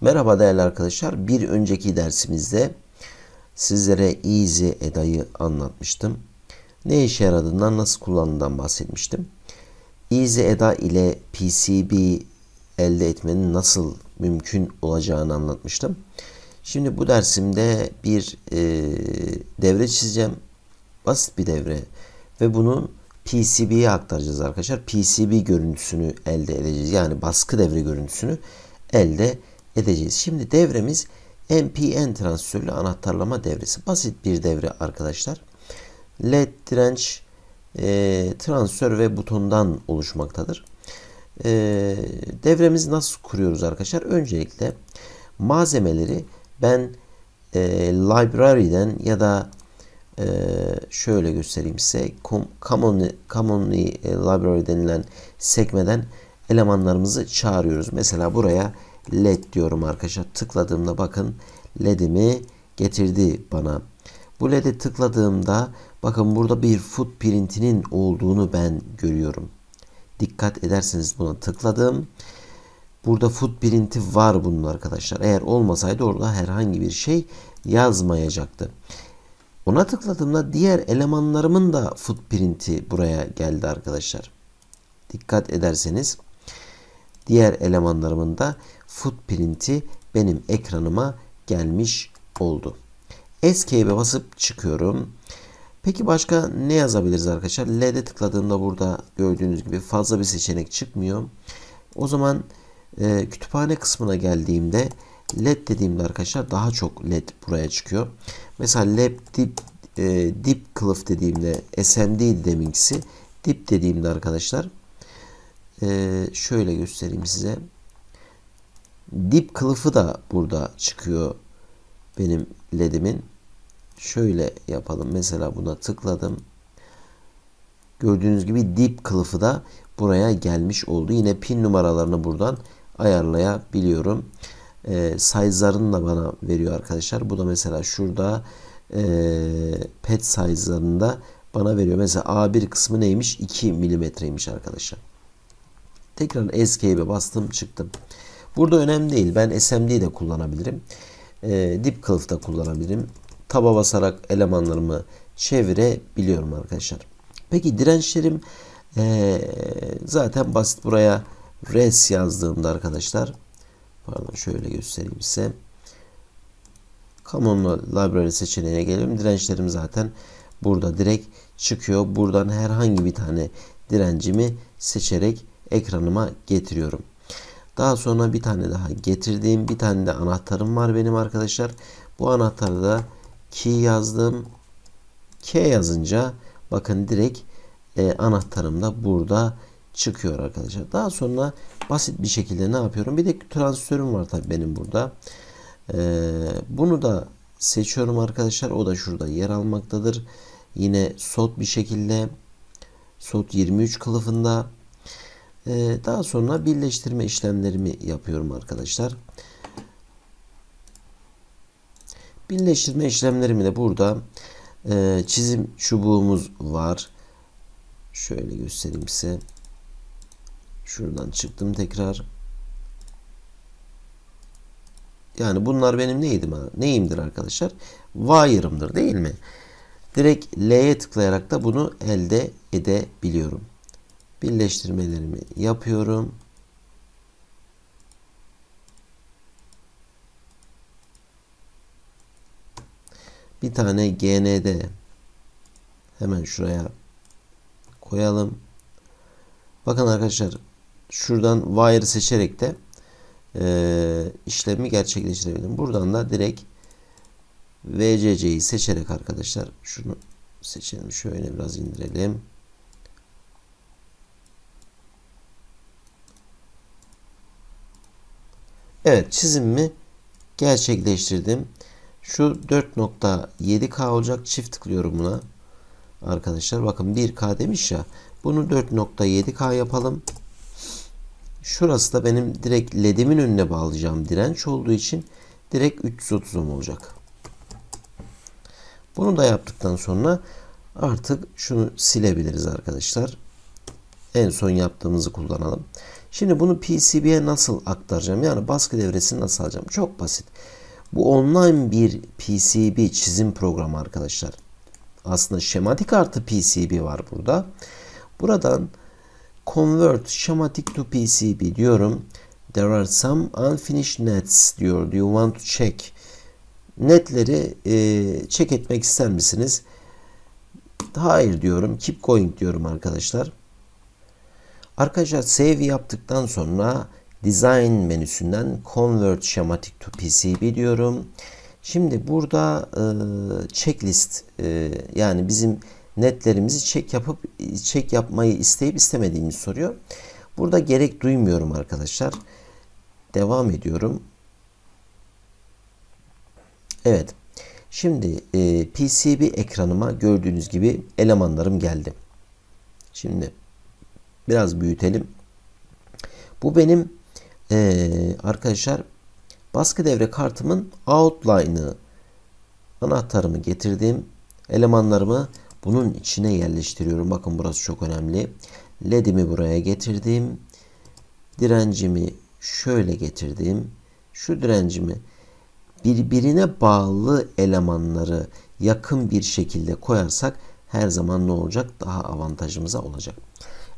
Merhaba değerli arkadaşlar. Bir önceki dersimizde sizlere Easy Eda'yı anlatmıştım. Ne işe yaradığından, nasıl kullandığından bahsetmiştim. Easy Eda ile PCB elde etmenin nasıl mümkün olacağını anlatmıştım. Şimdi bu dersimde bir e, devre çizeceğim. Basit bir devre. Ve bunun PCB'ye aktaracağız arkadaşlar. PCB görüntüsünü elde edeceğiz. Yani baskı devre görüntüsünü elde edeceğiz. Şimdi devremiz NPN transistörlü anahtarlama devresi. Basit bir devre arkadaşlar. LED direnç, e, transistör ve butondan oluşmaktadır. E, devremizi nasıl kuruyoruz arkadaşlar? Öncelikle malzemeleri ben e, library'den ya da e, şöyle göstereyim size. Commonly, commonly e, library denilen sekmeden elemanlarımızı çağırıyoruz. Mesela buraya led diyorum arkadaşlar. Tıkladığımda bakın ledimi getirdi bana. Bu led'e tıkladığımda bakın burada bir footprint'inin olduğunu ben görüyorum. Dikkat ederseniz buna tıkladım. Burada footprint'i var bunun arkadaşlar. Eğer olmasaydı orada herhangi bir şey yazmayacaktı. Ona tıkladığımda diğer elemanlarımın da footprint'i buraya geldi arkadaşlar. Dikkat ederseniz diğer elemanlarımın da footprint'i benim ekranıma gelmiş oldu. Escape'e basıp çıkıyorum. Peki başka ne yazabiliriz arkadaşlar? LED'e tıkladığımda burada gördüğünüz gibi fazla bir seçenek çıkmıyor. O zaman e, kütüphane kısmına geldiğimde LED dediğimde arkadaşlar daha çok LED buraya çıkıyor. Mesela LED dip, e, dip kılıf dediğimde SMD deminkisi dip dediğimde arkadaşlar e, şöyle göstereyim size. Dip kılıfı da burada çıkıyor benim LED'imin. Şöyle yapalım. Mesela buna tıkladım. Gördüğünüz gibi dip kılıfı da buraya gelmiş oldu. Yine pin numaralarını buradan ayarlayabiliyorum. E, size'larını da bana veriyor arkadaşlar. Bu da mesela şurada e, pet size'larında bana veriyor. Mesela A1 kısmı neymiş? 2 milimetreymiş arkadaşlar. Tekrar Escape'e bastım çıktım. Burada önemli değil. Ben SMD de kullanabilirim. E, dip kılıf da kullanabilirim. Taba basarak elemanlarımı çevirebiliyorum arkadaşlar. Peki dirençlerim e, zaten basit buraya res yazdığımda arkadaşlar pardon şöyle göstereyim size. Common Library seçeneğine geliyorum. Dirençlerim zaten burada direkt çıkıyor. Buradan herhangi bir tane direncimi seçerek ekranıma getiriyorum. Daha sonra bir tane daha getirdiğim bir tane de anahtarım var benim arkadaşlar. Bu anahtarı da key yazdım. K yazınca bakın direkt e, anahtarım da burada çıkıyor arkadaşlar. Daha sonra basit bir şekilde ne yapıyorum? Bir de transistörüm var tabii benim burada. Ee, bunu da seçiyorum arkadaşlar. O da şurada yer almaktadır. Yine SOT bir şekilde SOT 23 kılıfında daha sonra birleştirme işlemlerimi yapıyorum arkadaşlar. Birleştirme işlemlerimi de burada e, çizim çubuğumuz var. Şöyle göstereyim size. Şuradan çıktım tekrar. Yani bunlar benim neydim ha? Neyimdir arkadaşlar? Wire'ımdır değil mi? Direkt L'ye tıklayarak da bunu elde edebiliyorum birleştirmelerimi yapıyorum. Bir tane GND hemen şuraya koyalım. Bakın arkadaşlar şuradan wire seçerek de e, işlemi gerçekleştirebilirim. Buradan da direkt VCC'yi seçerek arkadaşlar şunu seçelim. Şöyle biraz indirelim. Evet çizimimi gerçekleştirdim. Şu 4.7K olacak. Çift tıklıyorum buna. Arkadaşlar bakın 1K demiş ya. Bunu 4.7K yapalım. Şurası da benim direkt LED'imin önüne bağlayacağım direnç olduğu için direkt 330 ohm olacak. Bunu da yaptıktan sonra artık şunu silebiliriz arkadaşlar. En son yaptığımızı kullanalım. Şimdi bunu PCB'ye nasıl aktaracağım? Yani baskı devresini nasıl alacağım? Çok basit. Bu online bir PCB çizim programı arkadaşlar. Aslında şematik artı PCB var burada. Buradan convert schematic to PCB diyorum. There are some unfinished nets diyor. Do you want to check? Netleri e, check etmek ister misiniz? Hayır diyorum. Keep going diyorum arkadaşlar. Arkadaşlar save yaptıktan sonra design menüsünden convert schematic to PCB diyorum. Şimdi burada e, checklist e, yani bizim netlerimizi check yapıp check yapmayı isteyip istemediğimizi soruyor. Burada gerek duymuyorum arkadaşlar. Devam ediyorum. Evet. Şimdi e, PCB ekranıma gördüğünüz gibi elemanlarım geldi. Şimdi biraz büyütelim. Bu benim e, arkadaşlar baskı devre kartımın outline'ı anahtarımı getirdim. Elemanlarımı bunun içine yerleştiriyorum. Bakın burası çok önemli. LED'imi buraya getirdim. Direncimi şöyle getirdim. Şu direncimi birbirine bağlı elemanları yakın bir şekilde koyarsak her zaman ne olacak? Daha avantajımıza olacak.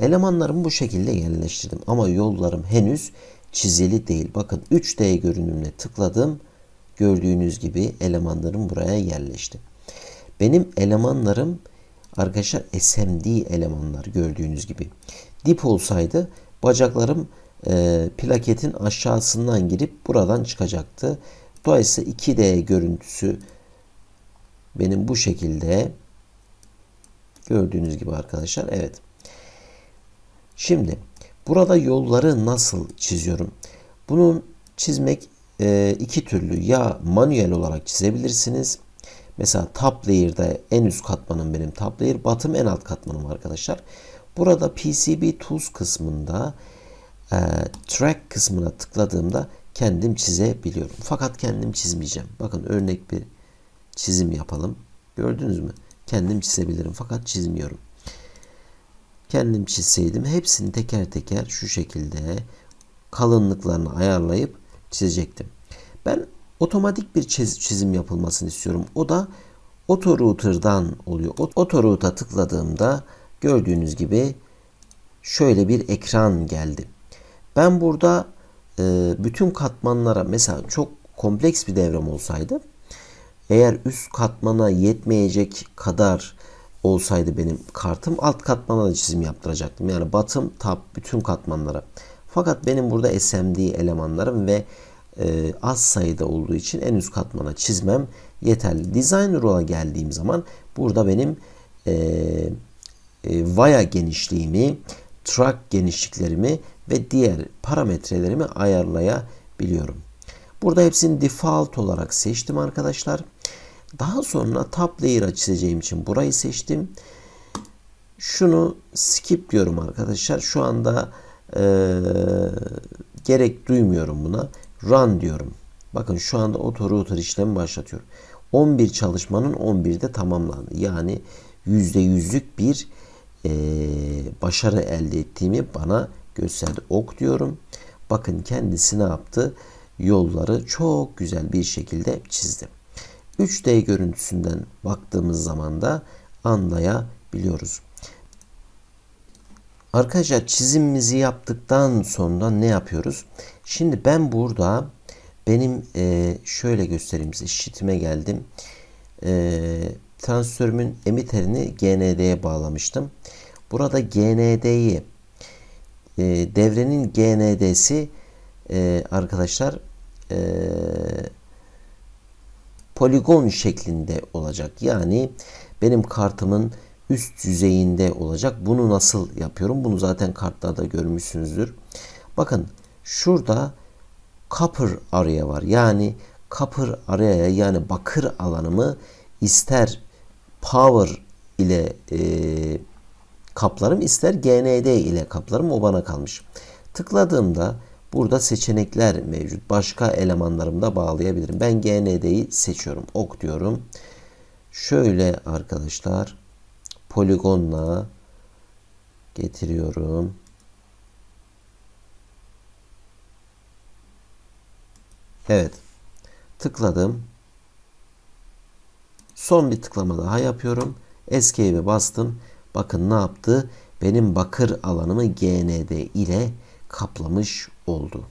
Elemanlarımı bu şekilde yerleştirdim ama yollarım henüz çizili değil. Bakın 3D görünümle tıkladım. Gördüğünüz gibi elemanlarım buraya yerleşti. Benim elemanlarım arkadaşlar SMD elemanlar gördüğünüz gibi. Dip olsaydı bacaklarım e, plaketin aşağısından girip buradan çıkacaktı. Dolayısıyla 2D görüntüsü benim bu şekilde gördüğünüz gibi arkadaşlar. Evet. Şimdi burada yolları nasıl çiziyorum? Bunun çizmek e, iki türlü. Ya manuel olarak çizebilirsiniz. Mesela top layer'da en üst katmanım benim top layer. Bottom en alt katmanım arkadaşlar. Burada PCB Tools kısmında e, track kısmına tıkladığımda kendim çizebiliyorum. Fakat kendim çizmeyeceğim. Bakın örnek bir çizim yapalım. Gördünüz mü? Kendim çizebilirim fakat çizmiyorum. Kendim çizseydim hepsini teker teker şu şekilde kalınlıklarını ayarlayıp çizecektim. Ben otomatik bir çizim yapılmasını istiyorum. O da Autorouter'dan oluyor. Autorouter'a tıkladığımda gördüğünüz gibi şöyle bir ekran geldi. Ben burada e, bütün katmanlara mesela çok kompleks bir devrem olsaydı eğer üst katmana yetmeyecek kadar olsaydı benim kartım alt katmana da çizim yaptıracaktım. Yani bottom top bütün katmanlara. Fakat benim burada SMD elemanlarım ve e, az sayıda olduğu için en üst katmana çizmem yeterli. Design Rule'a geldiğim zaman burada benim e, e, vaya genişliğimi, track genişliklerimi ve diğer parametrelerimi ayarlayabiliyorum. Burada hepsini default olarak seçtim arkadaşlar. Daha sonra top layer'a çizeceğim için burayı seçtim. Şunu skip diyorum arkadaşlar. Şu anda e, gerek duymuyorum buna. Run diyorum. Bakın şu anda auto router işlemi başlatıyor. 11 çalışmanın 11'de tamamlandı. Yani %100'lük bir e, başarı elde ettiğimi bana gösterdi. Ok diyorum. Bakın kendisi ne yaptı? Yolları çok güzel bir şekilde çizdi. 3D görüntüsünden baktığımız zaman da anlayabiliyoruz. Arkadaşlar çizimimizi yaptıktan sonra ne yapıyoruz? Şimdi ben burada benim e, şöyle göstereyim size şitime geldim. E, transistörümün emiterini GND'ye bağlamıştım. Burada GND'yi e, devrenin GND'si e, arkadaşlar e, poligon şeklinde olacak. Yani benim kartımın üst yüzeyinde olacak. Bunu nasıl yapıyorum? Bunu zaten kartlarda görmüşsünüzdür. Bakın şurada copper araya var. Yani copper araya yani bakır alanımı ister power ile e, kaplarım ister GND ile kaplarım o bana kalmış. Tıkladığımda Burada seçenekler mevcut. Başka elemanlarımı da bağlayabilirim. Ben GND'yi seçiyorum. Ok diyorum. Şöyle arkadaşlar poligonla getiriyorum. Evet. Tıkladım. Son bir tıklama daha yapıyorum. Escape'e bastım. Bakın ne yaptı? Benim bakır alanımı GND ile kaplamış oldu.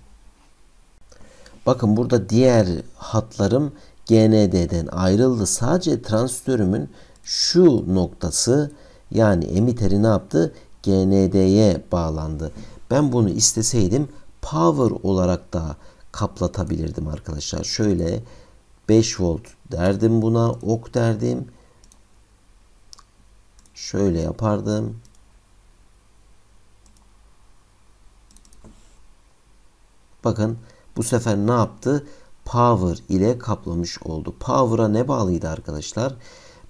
Bakın burada diğer hatlarım GND'den ayrıldı. Sadece transistörümün şu noktası yani emiteri ne yaptı? GND'ye bağlandı. Ben bunu isteseydim power olarak da kaplatabilirdim arkadaşlar. Şöyle 5 volt derdim buna. Ok derdim. Şöyle yapardım. Bakın bu sefer ne yaptı? Power ile kaplamış oldu. Power'a ne bağlıydı arkadaşlar?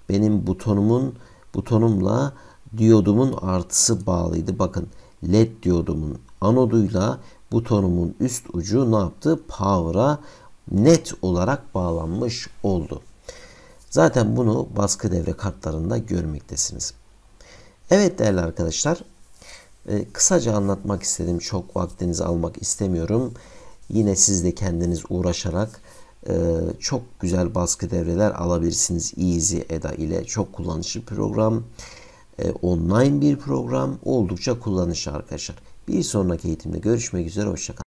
Benim butonumun butonumla diyodumun artısı bağlıydı. Bakın led diyodumun anoduyla butonumun üst ucu ne yaptı? Power'a net olarak bağlanmış oldu. Zaten bunu baskı devre kartlarında görmektesiniz. Evet değerli arkadaşlar, e, kısaca anlatmak istedim. Çok vaktinizi almak istemiyorum. Yine siz de kendiniz uğraşarak e, çok güzel baskı devreler alabilirsiniz. Easy EDA ile çok kullanışlı program. E, online bir program. Oldukça kullanışlı arkadaşlar. Bir sonraki eğitimde görüşmek üzere. Hoşçakalın.